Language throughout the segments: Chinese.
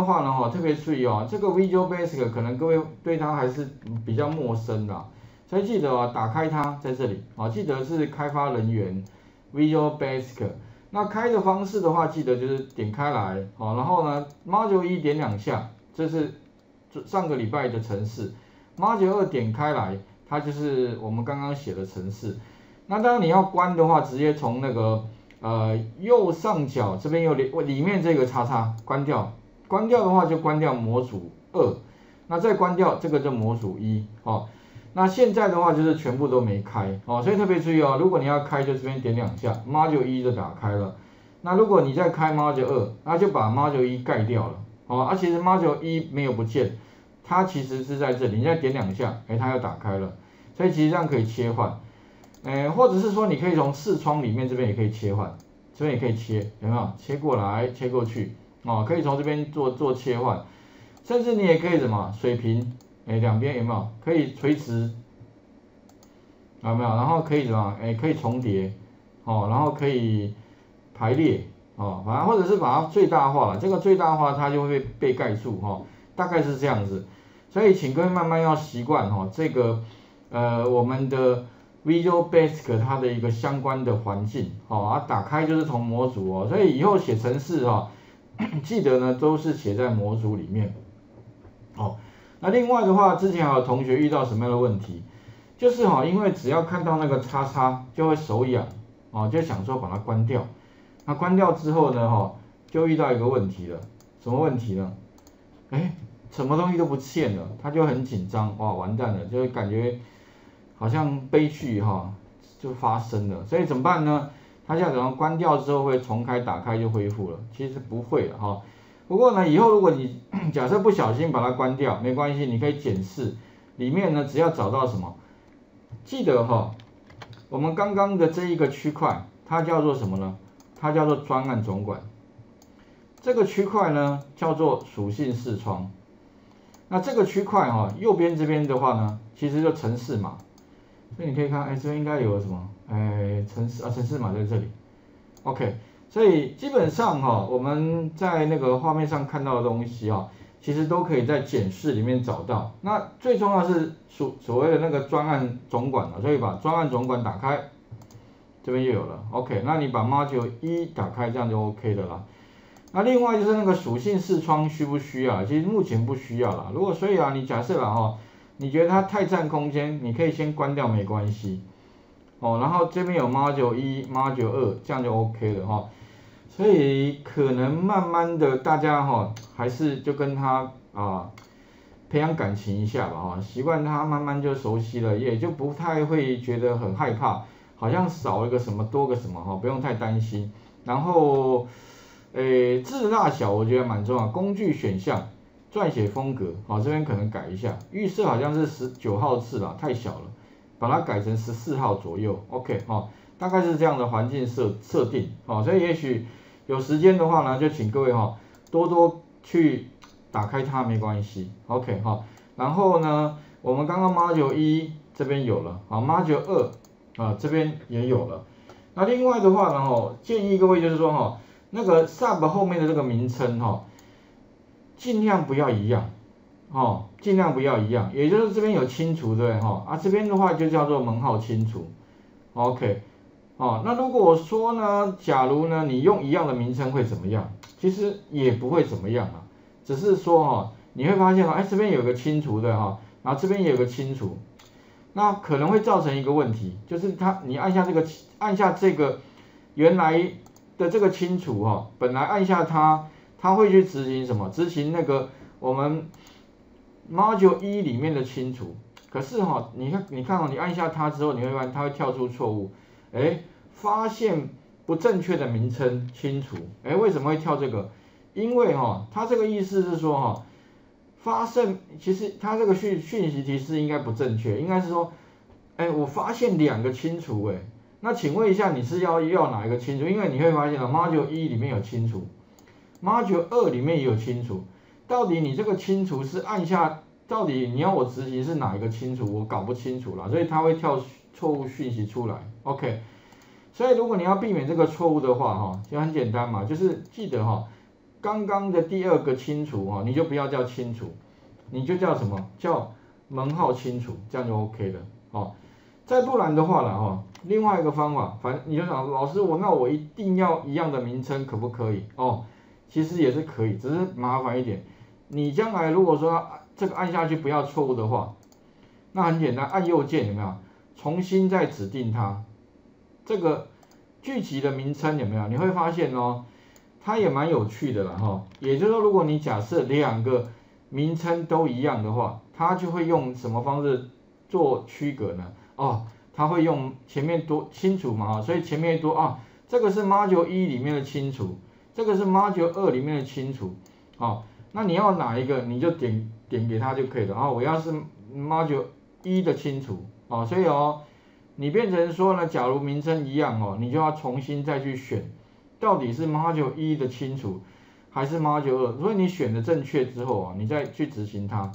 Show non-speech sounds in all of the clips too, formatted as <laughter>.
的话呢，哈，特别注意哦，这个 Visual Basic 可能各位对它还是比较陌生的，所以记得哦，打开它在这里哦，记得是开发人员 Visual Basic。那开的方式的话，记得就是点开来，好，然后呢，Module 一点两下，这是上个礼拜的程式，Module 二点开来，它就是我们刚刚写的程式。那当然你要关的话，直接从那个呃右上角这边有里里面这个叉叉关掉。关掉的话就关掉模组二，那再关掉这个就模组一，哦，那现在的话就是全部都没开，哦，所以特别注意哦，如果你要开就这边点两下，Module 一就打开了，那如果你再开 Module 二，那就把 Module 一盖掉了，哦，而其实 Module 一没有不见，它其实是在这里，你再点两下，哎，它又打开了，所以其实这样可以切换，哎，或者是说你可以从视窗里面这边也可以切换，这边也可以切，有没有？切过来，切过去。哦，可以从这边做做切换，甚至你也可以什么水平，哎，两边有没有？可以垂直，有没有？然后可以什么？哎，可以重叠，哦，然后可以排列，哦，反正或者是把它最大化了，这个最大化它就会被盖住，哈，大概是这样子。所以请各位慢慢要习惯，哈，这个呃我们的 Visual Basic 它的一个相关的环境，哦，啊，打开就是从模组哦，所以以后写程式，哈。记得呢，都是写在模组里面。哦，那另外的话，之前还有同学遇到什么样的问题？就是哈，因为只要看到那个叉叉就会手痒，哦，就想说把它关掉。那关掉之后呢，哈，就遇到一个问题了。什么问题呢？哎，什么东西都不见了，他就很紧张，哇，完蛋了，就感觉好像悲剧哈就发生了。所以怎么办呢？它现在等关掉之后会重开打开就恢复了，其实不会的哈。不过呢，以后如果你 <coughs> 假设不小心把它关掉，没关系，你可以检视里面呢，只要找到什么，记得哈，我们刚刚的这一个区块，它叫做什么呢？它叫做专案总管。这个区块呢叫做属性视窗。那这个区块哈，右边这边的话呢，其实就城市嘛。所以你可以看，哎，这边应该有什么？哎，城市啊，城市码在这里。OK，所以基本上哈，我们在那个画面上看到的东西啊，其实都可以在检视里面找到。那最重要是所所谓的那个专案总管了，所以把专案总管打开，这边又有了。OK，那你把 Module 一打开，这样就 OK 的啦。那另外就是那个属性视窗需不需要？其实目前不需要了。如果所以啊，你假设了哈。你觉得它太占空间，你可以先关掉没关系，哦，然后这边有 Module 一、Module 二，这样就 OK 了哈。所以可能慢慢的大家哈，还是就跟他啊培养感情一下吧哈，习惯他慢慢就熟悉了，也就不太会觉得很害怕，好像少一个什么多个什么哈，不用太担心。然后，诶字大小我觉得蛮重要，工具选项。撰写风格，好，这边可能改一下，预设好像是十九号字啦，太小了，把它改成十四号左右，OK，哈，大概是这样的环境设设定，好，所以也许有时间的话呢，就请各位哈多多去打开它，没关系，OK，哈，然后呢，我们刚刚 Module 一这边有了，好，Module 二啊这边也有了，那另外的话呢，哈，建议各位就是说哈，那个 Sub 后面的这个名称哈。尽量不要一样，哦，尽量不要一样，也就是这边有清除对哈，啊这边的话就叫做门号清除，OK，哦，那如果我说呢，假如呢你用一样的名称会怎么样？其实也不会怎么样啊，只是说哈，你会发现哦，哎这边有个清除的哈，然后这边也有个清除，那可能会造成一个问题，就是它你按下这个按下这个原来的这个清除哈，本来按下它。它会去执行什么？执行那个我们 Module 一里面的清除。可是哈，你看，你看哦，你按下它之后，你会发现它会跳出错误。哎，发现不正确的名称清除。哎，为什么会跳这个？因为哈，它这个意思是说哈，发现其实它这个讯讯息提示应该不正确，应该是说，哎，我发现两个清除。哎，那请问一下，你是要要哪一个清除？因为你会发现哦，Module 一里面有清除。Module 二里面也有清除，到底你这个清除是按下，到底你要我执行是哪一个清除，我搞不清楚了，所以它会跳错误讯息出来，OK，所以如果你要避免这个错误的话，哈，就很简单嘛，就是记得哈，刚刚的第二个清除哈，你就不要叫清除，你就叫什么叫门号清除，这样就 OK 了哦。再不然的话了哈，另外一个方法，反正你就想老师我那我一定要一样的名称可不可以哦？其实也是可以，只是麻烦一点。你将来如果说这个按下去不要错误的话，那很简单，按右键有没有？重新再指定它，这个具体的名称有没有？你会发现哦，它也蛮有趣的了哈。也就是说，如果你假设两个名称都一样的话，它就会用什么方式做区隔呢？哦，它会用前面多清楚嘛，所以前面多啊，这个是 Module 一里面的清楚。这个是 Module 二里面的清除，哦，那你要哪一个你就点点给他就可以了。啊，我要是 Module 一的清除，哦，所以哦，你变成说呢，假如名称一样哦，你就要重新再去选，到底是 Module 一的清除还是 Module 二。所以你选的正确之后啊，你再去执行它，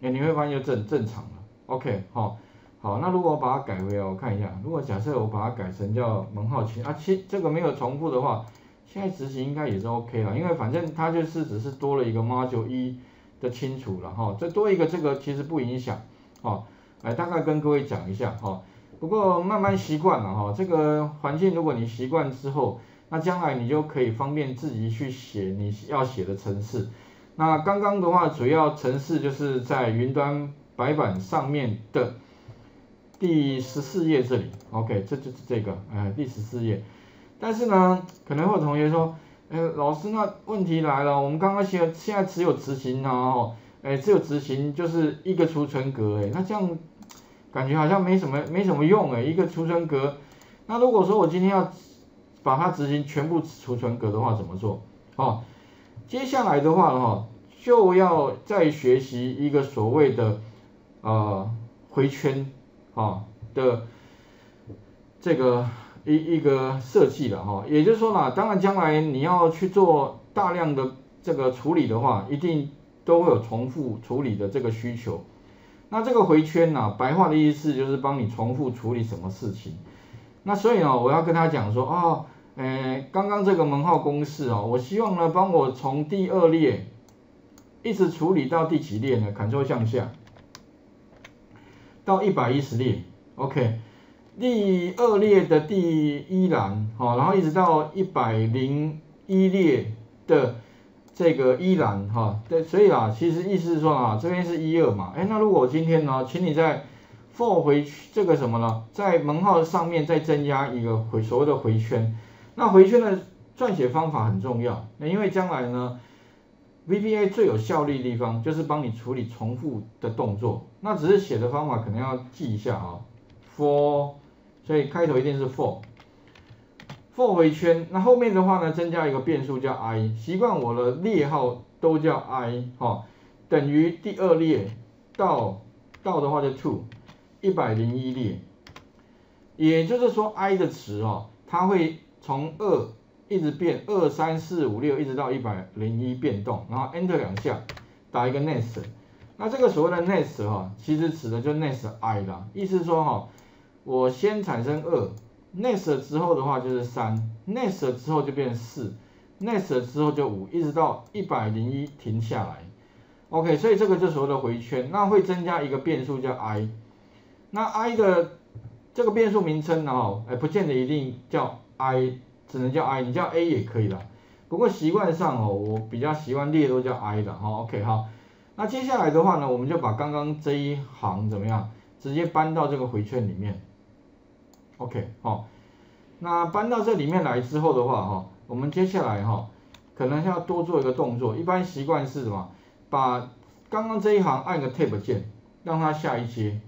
哎，你会发现就正正常了。OK，好，好，那如果我把它改回来，我看一下，如果假设我把它改成叫门号清啊，清这个没有重复的话。现在执行应该也是 OK 了，因为反正它就是只是多了一个 Module 一的清除了哈，这多一个这个其实不影响，哦，来大概跟各位讲一下哈，不过慢慢习惯了哈，这个环境如果你习惯之后，那将来你就可以方便自己去写你要写的程式。那刚刚的话，主要程式就是在云端白板上面的第十四页这里，OK，这就是这个，哎，第十四页。但是呢，可能会有同学说，哎，老师，那问题来了，我们刚刚写现在只有执行啊，哦，哎，只有执行就是一个储存格，哎，那这样感觉好像没什么没什么用，哎，一个储存格，那如果说我今天要把它执行全部储存格的话，怎么做？哦，接下来的话哈，就要再学习一个所谓的呃回圈啊的这个。一一个设计了哈，也就是说呢，当然将来你要去做大量的这个处理的话，一定都会有重复处理的这个需求。那这个回圈呢，白话的意思就是帮你重复处理什么事情。那所以呢，我要跟他讲说，哦，呃，刚刚这个门号公式哦，我希望呢，帮我从第二列一直处理到第几列呢？Ctrl 向下到一百一十列，OK。第二列的第一栏，好，然后一直到一百零一列的这个一栏，哈，对，所以啊，其实意思是说啊，这边是一二嘛，哎，那如果我今天呢，请你在 for 回去这个什么呢，在门号上面再增加一个回所谓的回圈，那回圈的撰写方法很重要，那因为将来呢，VBA 最有效率的地方就是帮你处理重复的动作，那只是写的方法可能要记一下啊，for 所以开头一定是 for，for 回圈，那后面的话呢，增加一个变数叫 i，习惯我的列号都叫 i，哈，等于第二列到到的话就 to 一百零一列，也就是说 i 的值哦，它会从二一直变二三四五六一直到一百零一变动，然后 enter 两下，打一个 next，那这个所谓的 next 哈，其实指的就 next i 啦，意思说哈。我先产生二，next 之后的话就是三，next 之后就变四，next 之后就五，一直到一百零一停下来。OK，所以这个就所谓的回圈，那会增加一个变数叫 i。那 i 的这个变数名称呢，哦，哎，不见得一定叫 i，只能叫 i，你叫 a 也可以的。不过习惯上哦，我比较习惯列都叫 i 的，好，OK，哈。那接下来的话呢，我们就把刚刚这一行怎么样，直接搬到这个回圈里面。OK，好，那搬到这里面来之后的话，哈，我们接下来哈，可能要多做一个动作。一般习惯是什么？把刚刚这一行按个 Tab 键，让它下一阶。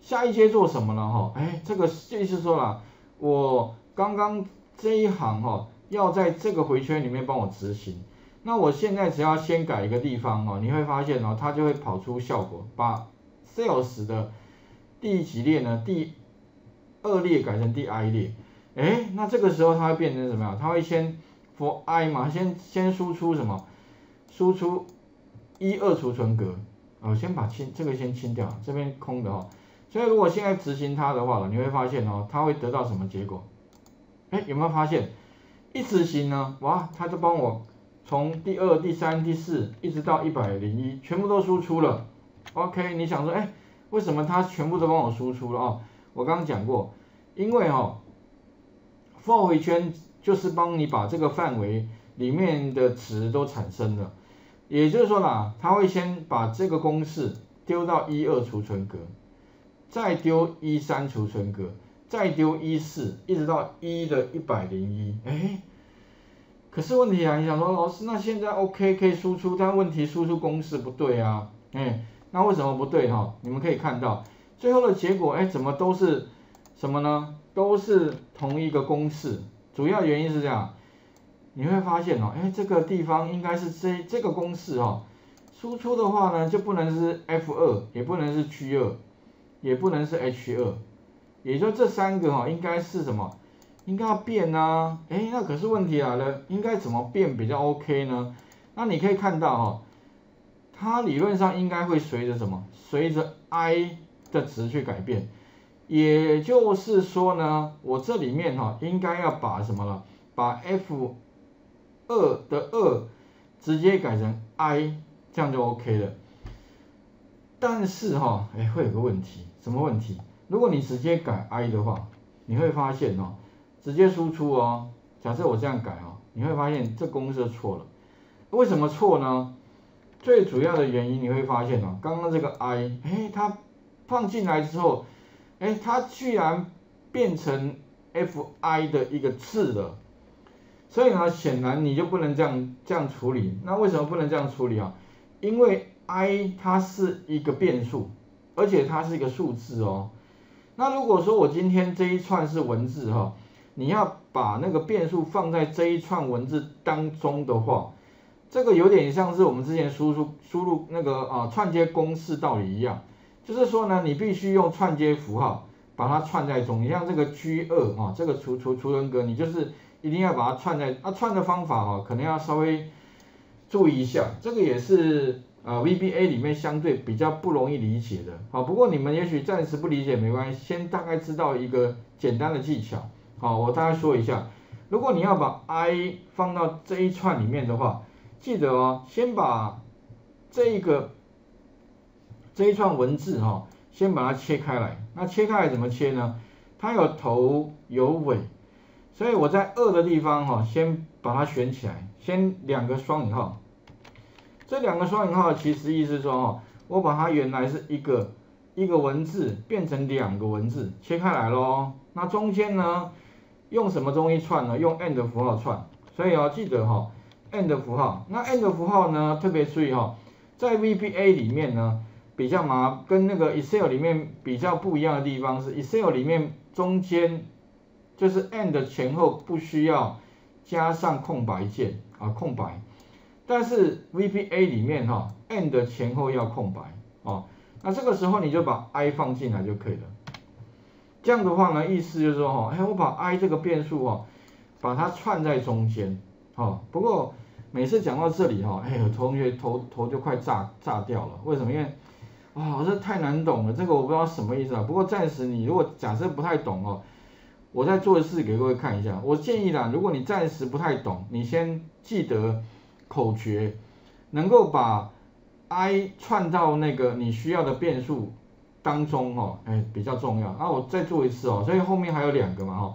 下一阶做什么呢？哈，哎，这个意思说了，我刚刚这一行哈，要在这个回圈里面帮我执行。那我现在只要先改一个地方哦，你会发现哦，它就会跑出效果，把 Sales 的第几列呢？第二列改成第 i 列，哎，那这个时候它会变成什么样？它会先 for i 嘛，先先输出什么？输出一二储存格，哦，先把清这个先清掉，这边空的哈。所以如果现在执行它的话，你会发现哦，它会得到什么结果？哎，有没有发现？一执行呢，哇，它就帮我从第二、第三、第四一直到一百零一，全部都输出了。OK，你想说，哎，为什么它全部都帮我输出了哦？我刚刚讲过，因为哈，for 回圈就是帮你把这个范围里面的值都产生了，也就是说啦，它会先把这个公式丢到一二储存格，再丢一三储存格。再丢一四，一直到一的一百零一，哎，可是问题啊，你想说老师，那现在 OK 可以输出，但问题输出公式不对啊，哎，那为什么不对哈？你们可以看到最后的结果，哎，怎么都是什么呢？都是同一个公式，主要原因是这样，你会发现哦，哎，这个地方应该是这这个公式哈，输出的话呢，就不能是 F 二，也不能是 G 二，也不能是 H 二。也就这三个哈，应该是什么？应该要变呢？哎，那可是问题来了，应该怎么变比较 OK 呢？那你可以看到哈，它理论上应该会随着什么？随着 i 的值去改变。也就是说呢，我这里面哈，应该要把什么了？把 f 二的二直接改成 i，这样就 OK 了。但是哈，哎，会有个问题，什么问题？如果你直接改 i 的话，你会发现哦，直接输出哦，假设我这样改哦，你会发现这公式错了。为什么错呢？最主要的原因你会发现哦，刚刚这个 i，哎，它放进来之后，哎，它居然变成 fi 的一个字了。所以呢，显然你就不能这样这样处理。那为什么不能这样处理啊？因为 i 它是一个变数，而且它是一个数字哦。那如果说我今天这一串是文字哈，你要把那个变数放在这一串文字当中的话，这个有点像是我们之前输入输入那个啊串接公式道理一样，就是说呢，你必须用串接符号把它串在中，你像这个 G 二啊，这个除除除人格，你就是一定要把它串在，啊串的方法哈，可能要稍微注意一下，这个也是。啊，VBA 里面相对比较不容易理解的，好，不过你们也许暂时不理解没关系，先大概知道一个简单的技巧，好，我大概说一下，如果你要把 i 放到这一串里面的话，记得哦，先把这一个这一串文字哈，先把它切开来，那切开来怎么切呢？它有头有尾，所以我在二的地方哈，先把它选起来，先两个双引号。这两个双引号其实意思说哦，我把它原来是一个一个文字变成两个文字切开来咯。那中间呢用什么东西串呢？用 and 符号串。所以哦记得哈 and 符号。那 and 符号呢特别注意哈，在 VBA 里面呢比较麻跟那个 Excel 里面比较不一样的地方是 Excel 里面中间就是 and 前后不需要加上空白键啊空白。但是 VBA 里面哈，and 前后要空白哦，那这个时候你就把 i 放进来就可以了。这样的话呢，意思就是说哈，哎，我把 i 这个变数哦，把它串在中间，哦，不过每次讲到这里哈，哎，有同学头头就快炸炸掉了，为什么？因为哇，这太难懂了，这个我不知道什么意思啊。不过暂时你如果假设不太懂哦，我再做一次给各位看一下。我建议啦，如果你暂时不太懂，你先记得。口诀能够把 i 串到那个你需要的变数当中哦，哎比较重要。那我再做一次哦，所以后面还有两个嘛哈，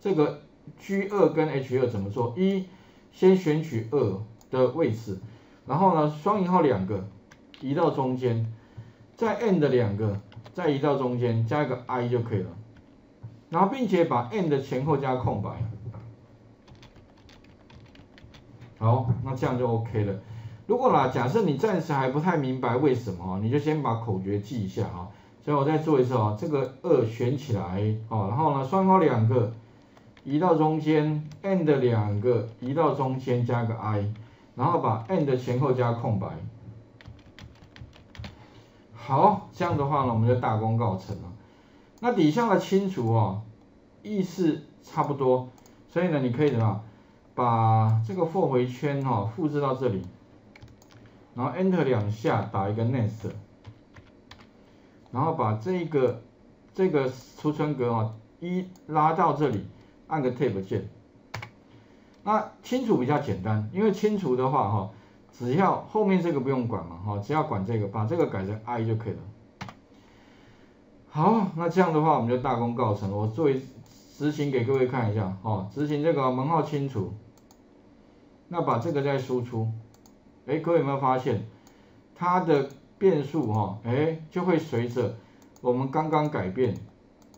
这个 G 二跟 H 二怎么做？一先选取二的位置，然后呢双引号两个移到中间，再 and 两个再移到中间，加一个 i 就可以了。然后并且把 and 前后加空白。好，那这样就 OK 了。如果啦，假设你暂时还不太明白为什么你就先把口诀记一下啊。所以我再做一次啊，这个二选起来哦，然后呢，双号两个移到中间，and 两个移到中间加个 i，然后把 and 前后加空白。好，这样的话呢，我们就大功告成了。那底下的清除啊，意思差不多，所以呢，你可以怎么？把这个 for 回圈哈复制到这里，然后 enter 两下打一个 next，然后把这个这个储存格啊一拉到这里，按个 tab 键，那清除比较简单，因为清除的话哈，只要后面这个不用管嘛哈，只要管这个，把这个改成 I 就可以了。好，那这样的话我们就大功告成了。我作为执行给各位看一下哦，执行这个门号清除，那把这个再输出，哎，各位有没有发现它的变数哈，哎，就会随着我们刚刚改变，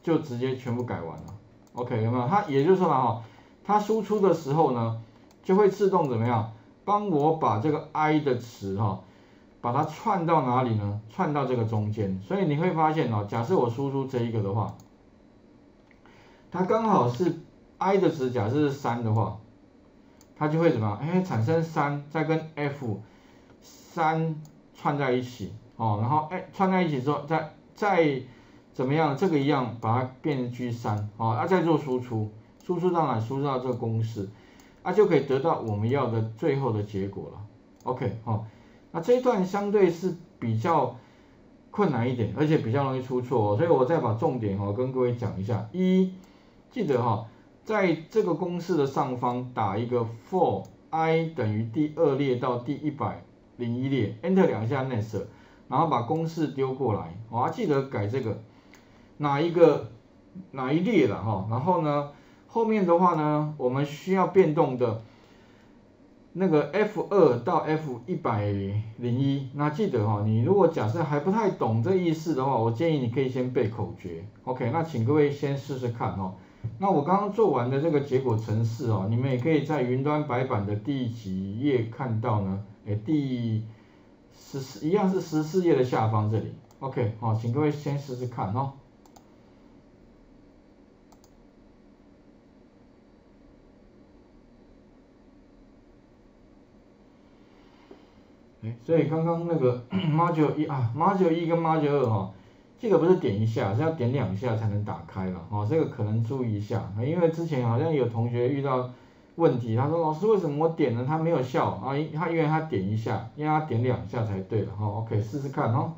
就直接全部改完了。OK 有没有？它也就是说嘛哈，它输出的时候呢，就会自动怎么样，帮我把这个 I 的词哈，把它串到哪里呢？串到这个中间。所以你会发现哦，假设我输出这一个的话，它刚好是 I 的值，假设是三的话，它就会怎么样？哎，产生三，再跟 F 三串在一起哦，然后哎串在一起之后，再再。怎么样？这个一样，把它变成 G 三，哦，啊，再做输出，输出到哪？输出到这个公式，啊，就可以得到我们要的最后的结果了。OK，好，那这一段相对是比较困难一点，而且比较容易出错，所以我再把重点哈跟各位讲一下。一，记得哈，在这个公式的上方打一个 for i 等于第二列到第一百零一列，Enter 两下 Next，然后把公式丢过来，啊，记得改这个。哪一个哪一列了哈，然后呢，后面的话呢，我们需要变动的那个 F 二到 F 一百零一，那记得哈，你如果假设还不太懂这意思的话，我建议你可以先背口诀，OK，那请各位先试试看哦。那我刚刚做完的这个结果程式哦，你们也可以在云端白板的第几页看到呢？哎，第十四一样是十四页的下方这里，OK，好，请各位先试试看哦。所以刚刚那个 <clears throat> module 一啊，module 一跟 module 二哈，这个不是点一下，是要点两下才能打开了，哦，这个可能注意一下，因为之前好像有同学遇到问题，他说老师为什么我点了它没有效啊？他因为他点一下，因为他点两下才对了，哈，OK 试试看哦。